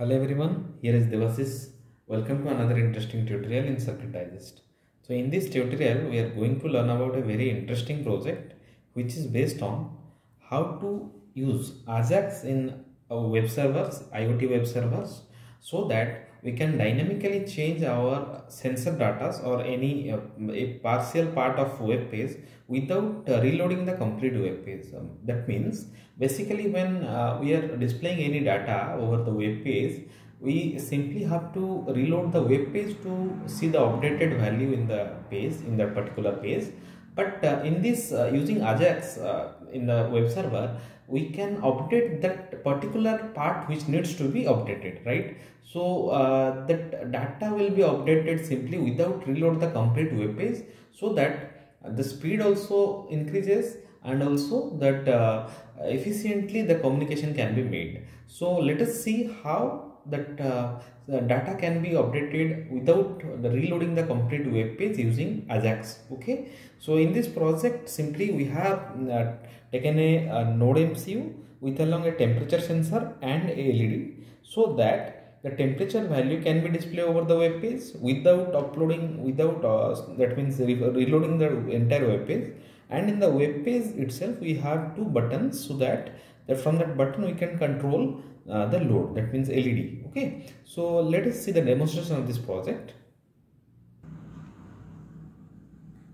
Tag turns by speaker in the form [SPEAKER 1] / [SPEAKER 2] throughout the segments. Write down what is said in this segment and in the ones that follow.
[SPEAKER 1] Hello everyone, here is Devasis. Welcome to another interesting tutorial in Circuit Digest. So in this tutorial, we are going to learn about a very interesting project which is based on how to use Ajax in web servers, IoT web servers so that we can dynamically change our sensor data or any uh, a partial part of web page without uh, reloading the complete web page. Um, that means basically when uh, we are displaying any data over the web page, we simply have to reload the web page to see the updated value in the page in that particular page. But uh, in this uh, using Ajax uh, in the web server, we can update that particular part which needs to be updated right? So uh, that data will be updated simply without reload the complete web page so that the speed also increases and also that uh, efficiently the communication can be made. So let us see how that uh, the data can be updated without reloading the complete web page using Ajax okay? So in this project simply we have uh, taken a, a node MCU with along a temperature sensor and a LED so that the temperature value can be displayed over the web page without uploading without uh, that means re reloading the entire web page. And in the web page itself we have two buttons so that, that from that button we can control uh, the load. That means LED okay? So let us see the demonstration of this project.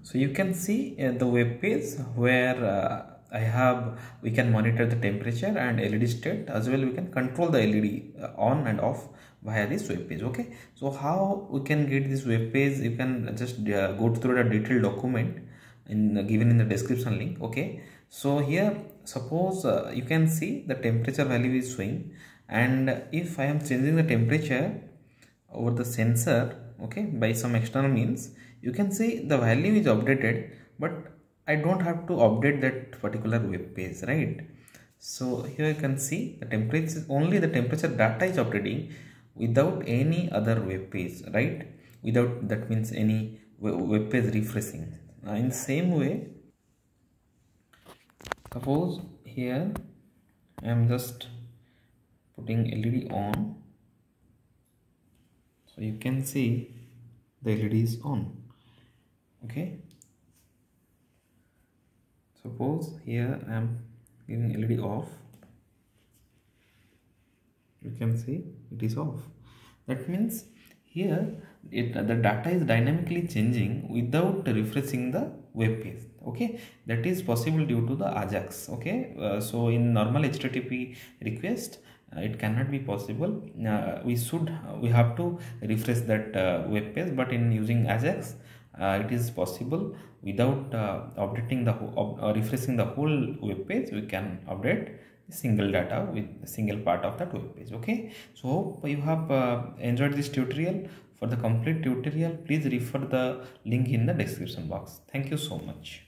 [SPEAKER 1] So you can see uh, the web page where uh, I have we can monitor the temperature and LED state. As well we can control the LED uh, on and off via this web page okay? So how we can get this web page? You can just uh, go through the detailed document in given in the description link okay so here suppose uh, you can see the temperature value is showing. And if I am changing the temperature over the sensor okay by some external means you can see the value is updated but I don't have to update that particular web page right? So here you can see the temperature only the temperature data is updating without any other web page right? Without that means any web page refreshing. Uh, in the same way suppose here I am just putting LED on. So you can see the LED is on okay? Suppose here I am giving LED off. You can see it is off. That means here it, the data is dynamically changing without refreshing the web page okay? That is possible due to the ajax okay? Uh, so in normal http request uh, it cannot be possible. Uh, we should we have to refresh that uh, web page but in using ajax uh, it is possible. Without uh, updating the uh, refreshing the whole web page we can update single data with single part of that web page okay? So hope you have uh, enjoyed this tutorial. For the complete tutorial please refer the link in the description box. Thank you so much